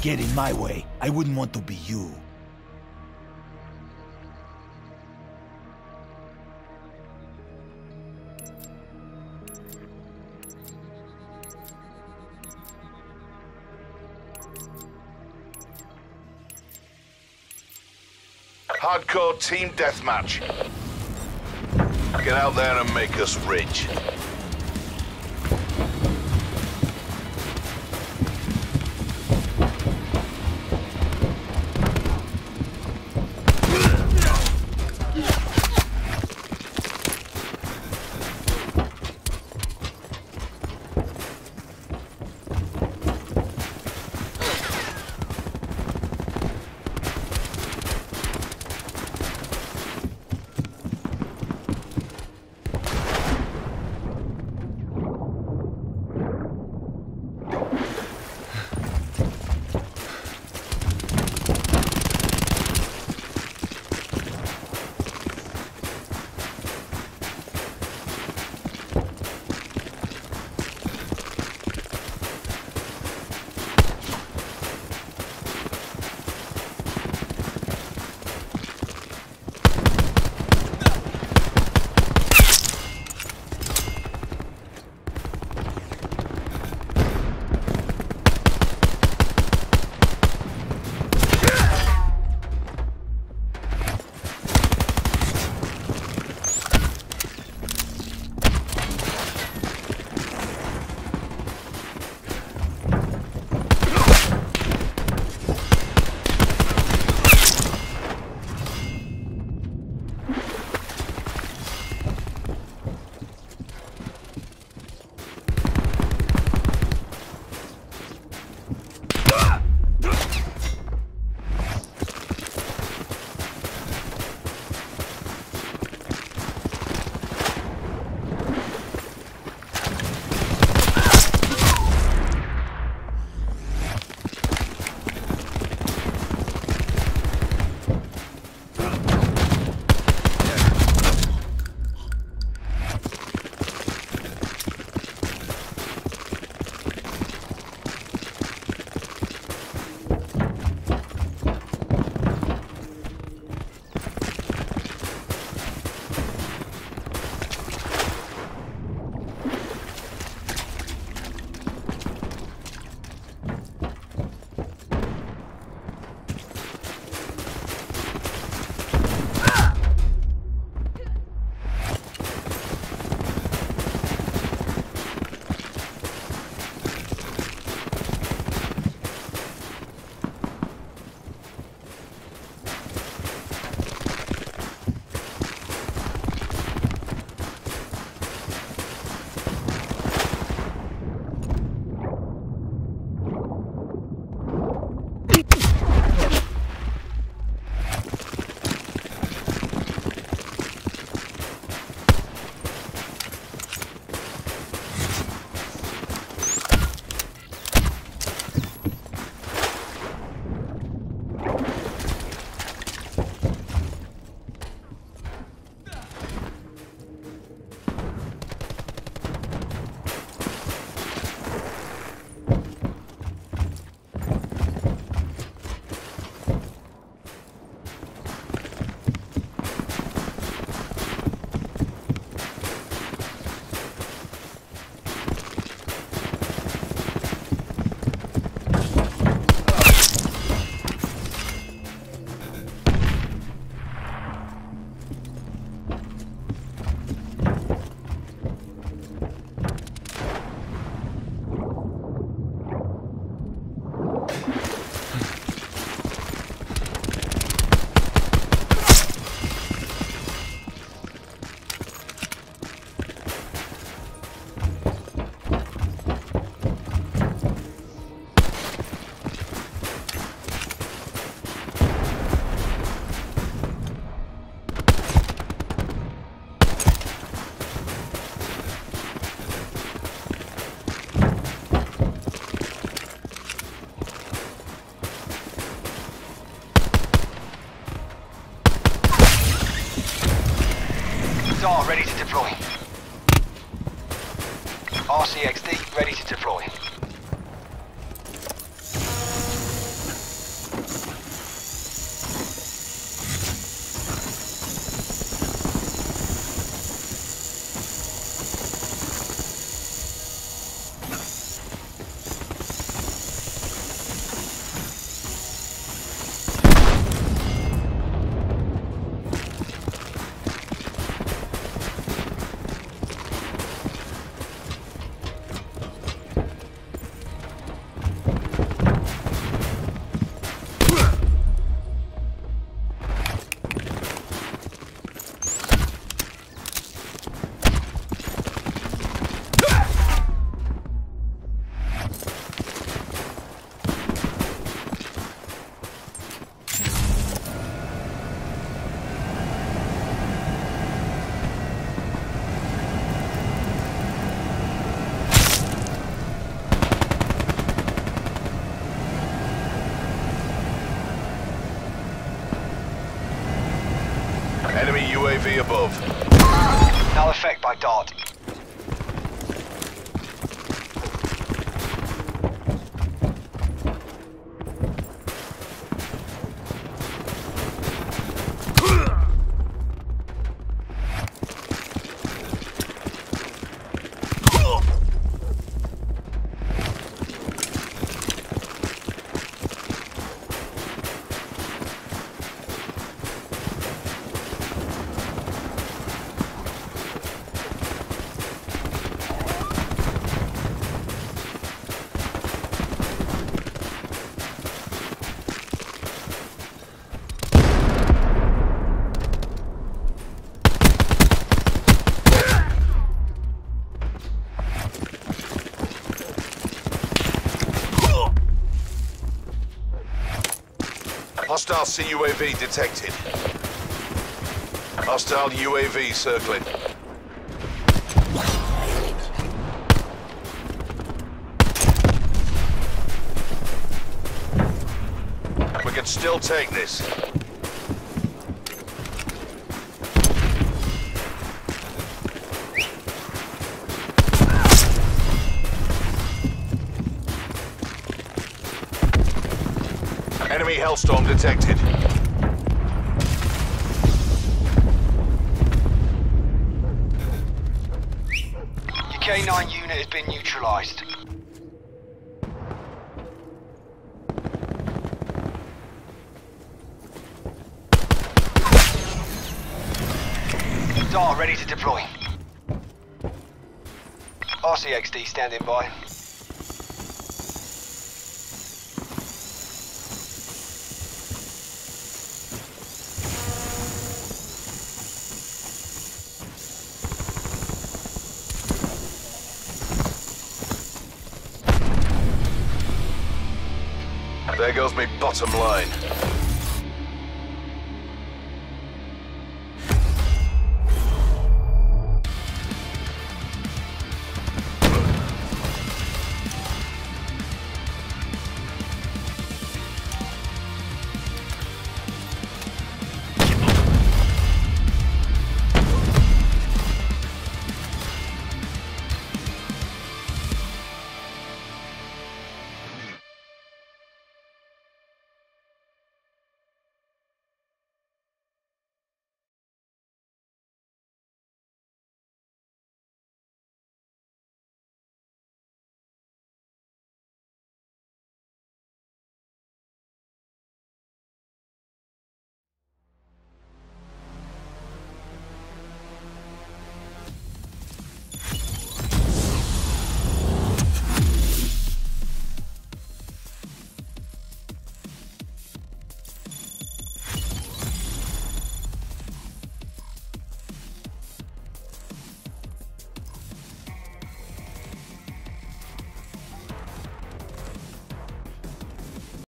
get in my way, I wouldn't want to be you. Hardcore team deathmatch. Get out there and make us rich. RCXD ready to deploy. Effect by dart. Hostile CUAV detected. Hostile UAV circling. We can still take this. Enemy Hellstorm detected. Your K9 unit has been neutralized. Dart ready to deploy. RCXD standing by. There goes me bottom line.